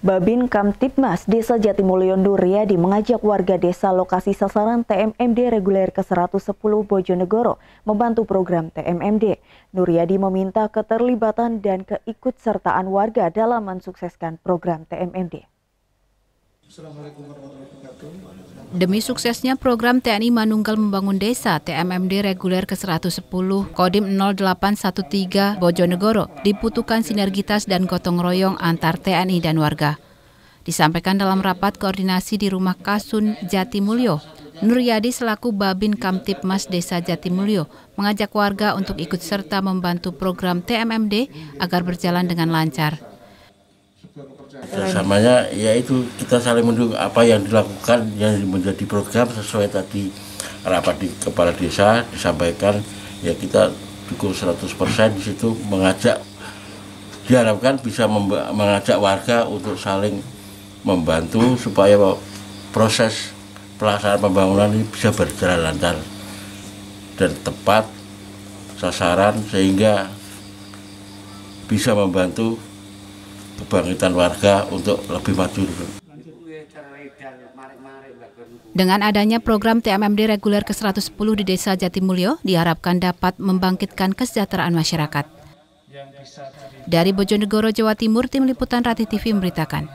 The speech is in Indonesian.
Babin Kamtipmas Desa Jatimulyo Nuriadi mengajak warga desa lokasi sasaran TMMD reguler ke-110 Bojonegoro membantu program TMMD. Nuriadi meminta keterlibatan dan keikutsertaan warga dalam mensukseskan program TMMD. Demi suksesnya program TNI Manunggal Membangun Desa TMMD reguler ke-110 Kodim 0813 Bojonegoro dibutuhkan sinergitas dan gotong royong antar TNI dan warga. Disampaikan dalam rapat koordinasi di Rumah Kasun Jatimulyo, Nuryadi selaku Babin Kamtipmas Desa Jatimulyo mengajak warga untuk ikut serta membantu program TMMD agar berjalan dengan lancar. Kerjasamanya yaitu kita saling mendukung apa yang dilakukan yang menjadi program sesuai tadi rapat di kepala desa disampaikan. Ya kita dukung 100% di situ mengajak diharapkan bisa mengajak warga untuk saling membantu supaya proses pelaksanaan pembangunan ini bisa berjalan lancar dan tepat sasaran sehingga bisa membantu kebangkitan warga untuk lebih maju. Dengan adanya program TMMD reguler ke-110 di Desa Jatimulyo, diharapkan dapat membangkitkan kesejahteraan masyarakat. Dari Bojonegoro, Jawa Timur, Tim Liputan Rati TV memberitakan.